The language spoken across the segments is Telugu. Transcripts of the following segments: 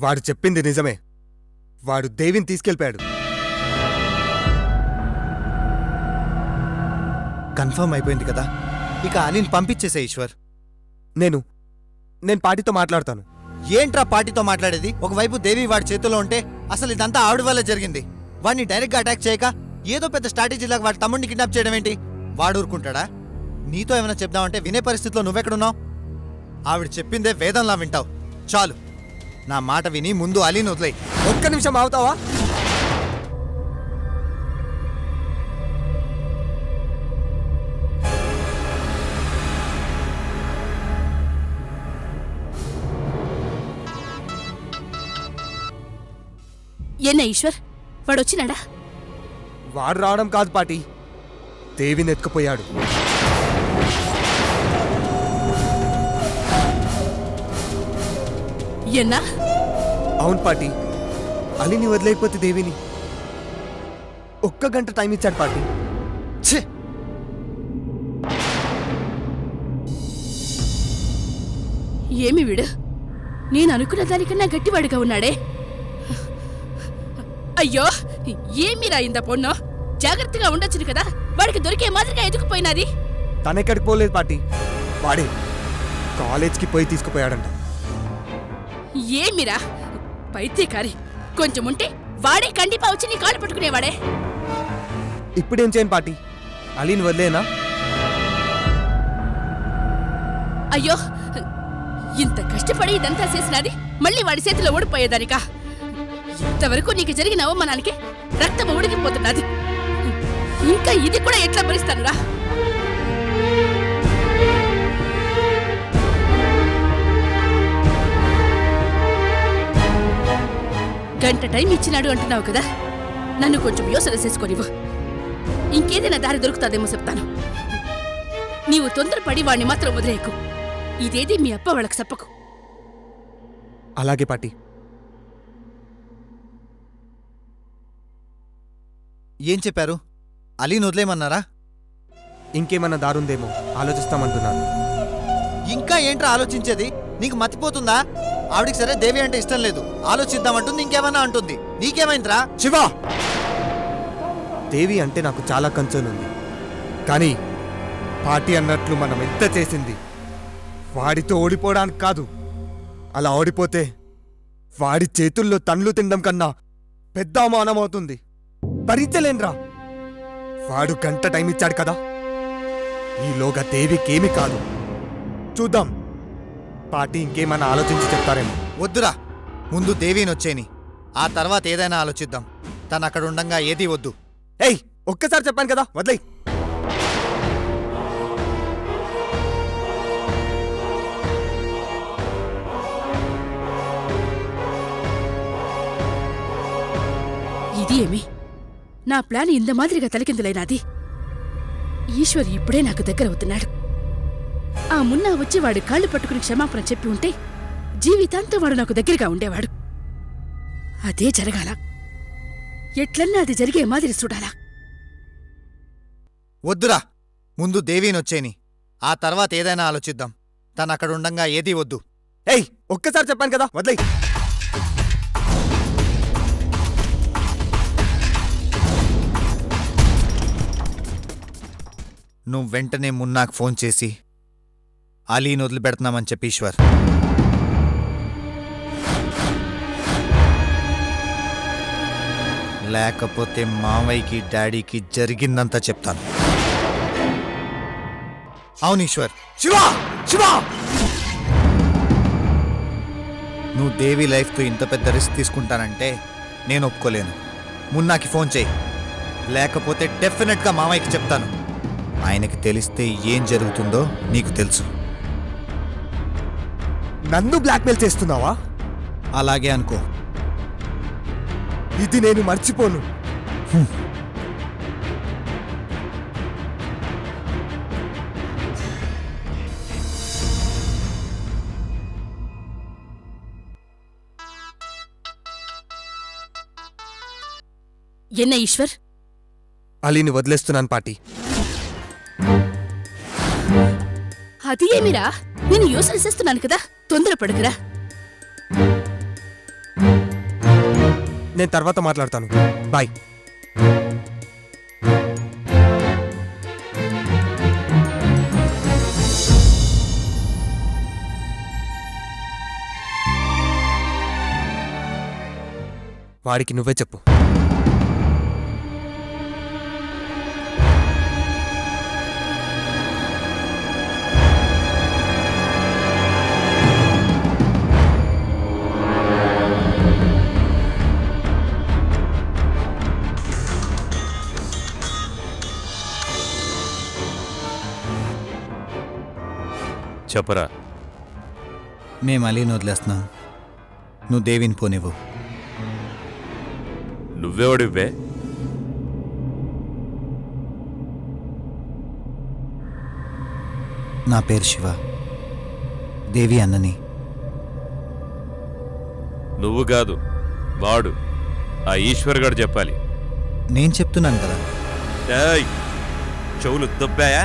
వాడు చెప్పింది నిజమే. వాడు దేవిని తీసుకెళ్ళిపోయాడు. కన్ఫర్మ్ అయిపోయింది కదా? ఇక అలీని పంపించేసే ఈశ్వర్. నేను నేను పార్టీతో మాట్లాడతాను. ఏంట్రా పార్టీతో మాట్లాడేది? ఒకవైపు దేవి వాడి చేతిలో ఉంటే అసలు ఇదంతా ఆవిడ వల్ల జరిగింది. వాడిని డైరెక్ట్గా అటాక్ చేయక ఏదో పెద్ద స్ట్రాటజీలాగా వాడి తమ్ముడిని కిడ్నాప్ చేయడం ఏంటి? వాడు ఊరుకుంటాడా? నీతో ఏమైనా చెప్దామంటే వినే పరిస్థితిలో నువ్వెక్కడున్నావు? ఆవిడ చెప్పిందే వేదంలా వింటావు. చాలు. నా మాట విని ముందు అలీన్ వదిలే ఒక్క నిమిషం ఆగుతావా? ఎన్న ఈశ్వర్? వాడొచ్చినాడా? వాడు రావడం కాదు పాటి. దేవిని ఎత్తుకుపోయాడు. ఎన్నా? అవును పాటి అలిని వదిలేకపోతే దేవిని. ఒక్క గంట టైం ఇచ్చాడు పాటి ఛే! ఏమి వీడు? నేను అనుకున్న దానికన్నా గట్టివాడిగా ఉన్నాడే. అయ్యో ఏమిరా ఇంద పొన్ను? జాగ్రత్తగా ఉండొచ్చును కదా? వాడికి దొరికే మాదిరిగా ఎదుకుపోయినది తనెక్కడికి పోలేదు పాటి వాడే. కాలేజ్కి పోయి తీసుకుపోయాడంట. ఏమిరా? పైత్యకారి. కొంచెం ఉంటే వాడే కండిపా వచ్చి నీ కాళ్ళు పట్టుకునేవాడే. ఇప్పుడేం చేయను పాటి? అలీని వదిలేనా? అయ్యో ఇంత కష్టపడి ఇదంతా చేసినది మళ్ళీ వాడి చేతిలో ఓడిపోయేదానికా ఇంతవరకు నీకు జరిగిన అవమానానికి రక్తం ఉడికిపోతున్నది ఇంకా ఇది కూడా ఎట్లా భరిస్తానురా? గంట టైం ఇచ్చినాడు అంటున్నావు కదా? నన్ను కొంచెం యోసన చేసుకోనివ్వు. ఇంకేదైనా దారి దొరుకుతాదేమో చెప్తాను. నీవు తొందరపడి వాణ్ణి మాత్రం వదిలేయకు ఇదేది మీ అప్ప వాళ్ళకి చెప్పకు. అలాగే పాటి ఏం చెప్పారు? అలీని వదిలేయమన్నారా? ఇంకేమన్నా దారుందేమో. ఆలోచిస్తామంటున్నాను. ఇంకా ఏంట్రా ఆలోచించేది? నీకు మతిపోతుందా? ఆవిడికి సరే దేవి అంటే ఇష్టం లేదు. ఆలోచిద్దామంటుంది ఇంకేమన్నా అంటుంది. నీకేమైందిరా? శివ! దేవి అంటే నాకు చాలా కన్సర్న్ ఉంది. కానీ పార్టీ అన్నట్లు మనం ఎంత చేసింది? వాడితో ఓడిపోవడానికి కాదు. అలా ఓడిపోతే వాడి చేతుల్లో తండ్లు తినడం కన్నా పెద్ద అవమానం అవుతుంది. భరించలేనురా. వాడు గంట టైం ఇచ్చాడు కదా. ఈలోగా దేవికేమి కాదు. చూద్దాం. పార్టీ ఇంకేమన్నా ఆలోచించి చెప్తారేమో. వద్దురా. ముందు దేవిని వచ్చేని ఆ తర్వాత ఏదైనా ఆలోచిద్దాం. తను అక్కడ ఉండంగా ఏదీ వద్దు. ఏయ్ ఒక్కసారి చెప్పాను కదా వదిలేయ్. ఇది ఏమి? నా ప్లాన్ ఇంత మాదిరిగా తలకిందులైనాది. ఈశ్వర్ ఇప్పుడే నాకు దగ్గర అవుతున్నాడు. ఆ మున్నా వచ్చి వాడి కాళ్ళు పట్టుకుని క్షమాపణ చెప్పి ఉంటే జీవితాంతం వాడు నాకు దగ్గరగా ఉండేవాడు. అదే జరగాల. ఎట్లన్నా అది జరిగే మాదిరి చూడాలా. వద్దురా ముందు దేవీనొచ్చేని ఆ తర్వాత ఏదైనా ఆలోచిద్దాం. తను అక్కడ ఉండంగా ఏదీ వద్దు. ఏయ్ ఒక్కసారి చెప్పాను కదా వదిలే నువ్వు వెంటనే మున్నాకు ఫోన్ చేసి అలీని వదిలిపెడుతున్నామని చెప్పి ఈశ్వర్. లేకపోతే మావయ్యకి డాడీకి జరిగిందంతా చెప్తాను. అవును ఈశ్వర్. శివ! నువ్వు దేవి లైఫ్తో ఇంత పెద్ద రిస్క్ తీసుకుంటానంటే నేను ఒప్పుకోలేను. మున్నాకి ఫోన్ చేయి. లేకపోతే డెఫినెట్గా మామయ్యకి చెప్తాను. ఆయనకి తెలిస్తే ఏం జరుగుతుందో నీకు తెలుసు. నన్ను బ్లాక్మెయిల్ చేస్తున్నావా? అలాగే అనుకో. ఇది నేను మర్చిపోను. ఎన్న ఈశ్వర్? అలీని వదిలేస్తున్నాను పాటి అది ఏమిరా? నేను యోసన చేస్తున్నాను కదా. తొందరపడకురా. నేను తర్వాత మాట్లాడతాను. బాయ్. వాడికి నువ్వే చెప్పు. చెప్పరా? మేము అలీని వదిలేస్తున్నాం. నువ్వు దేవిని పోనివ్వు. నువ్వెవడివ్వే? నా పేరు శివ. దేవి అన్నని. నువ్వు కాదు వాడు. ఆ ఈశ్వర్ గారు చెప్పాలి. నేను చెప్తున్నాను కదా. ఏయ్ చెవులు దొబ్బాయా?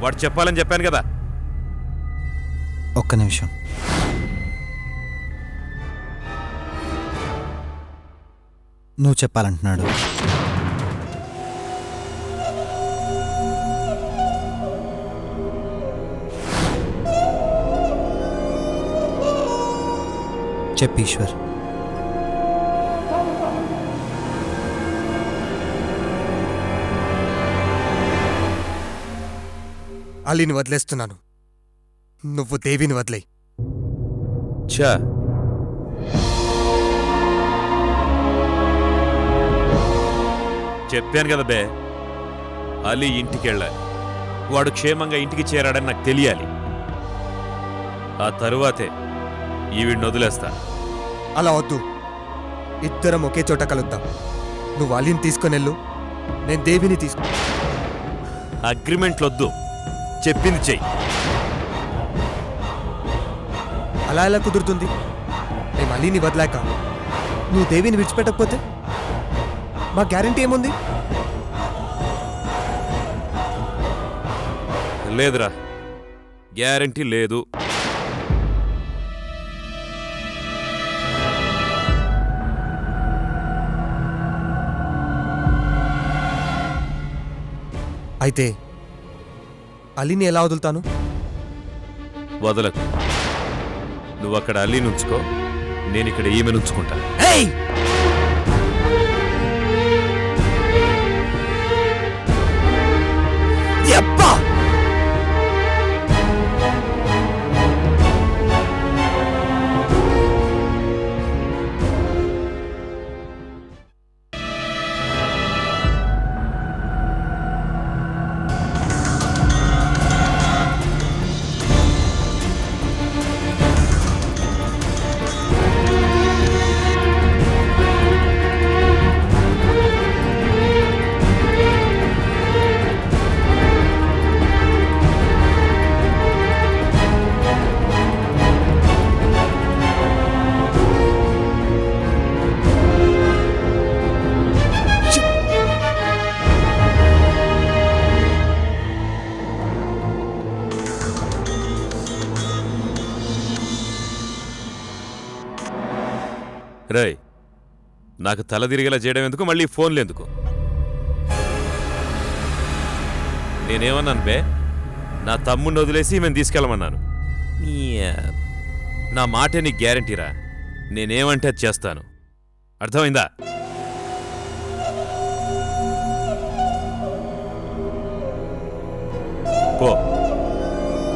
వాడు చెప్పాలని చెప్పాను కదా. ఒక్క నిమిషం. నువ్వు చెప్పాలంటున్నాడు. చెప్పు ఈశ్వర్. అలీని వదిలేస్తున్నాను. నువ్వు దేవిని వదిలేయి. చా చెప్పాను కదా బే అలీ ఇంటికి వెళ్ళాలి వాడు క్షేమంగా ఇంటికి చేరాడని నాకు తెలియాలి. ఆ తరువాతే ఈవిడ్ని వదిలేస్తా. అలా వద్దు. ఇద్దరం ఒకే చోట కలుద్దాం. నువ్వు అలీని తీసుకొని వెళ్ళు నేను దేవిని తీసుకు అగ్రిమెంట్లొద్దు. చెప్పింది చెయ్యి. అలా ఎలా కుదురుతుంది? మేము అలీని వదిలాక. నువ్వు దేవిని విడిచిపెట్టకపోతే? మా గ్యారంటీ ఏముంది? లేదురా. గ్యారంటీ లేదు. అయితే అలీని ఎలా వదులుతాను? వదలకు. నువ్వు అక్కడ అల్లి నుంచుకో నేను ఇక్కడ ఈమె నుంచుకుంటా రేయ్ నాకు తల తిరిగేలా చేయడం ఎందుకు? మళ్ళీ ఫోన్లు ఎందుకు? నేనేమన్నాను బే నా తమ్ముడిని వదిలేసి మేము తీసుకెళ్ళమన్నాను. నా మాటే నీకు గ్యారంటీరా? నేనేమంటే అది చేస్తాను. అర్థమైందా? పో.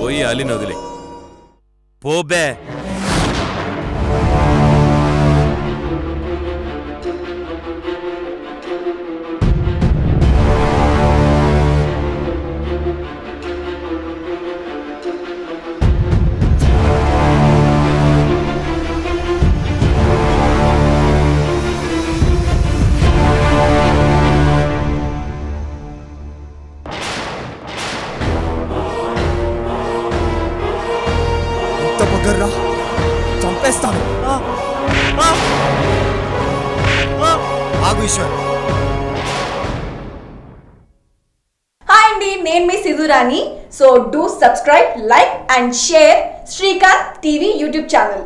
పోయి అలిని వదిలే. పో బే. ఈశ్వర్ హాయ్ అండి నేను మీ Sidhurani so do subscribe like and share Srikanth TV YouTube channel.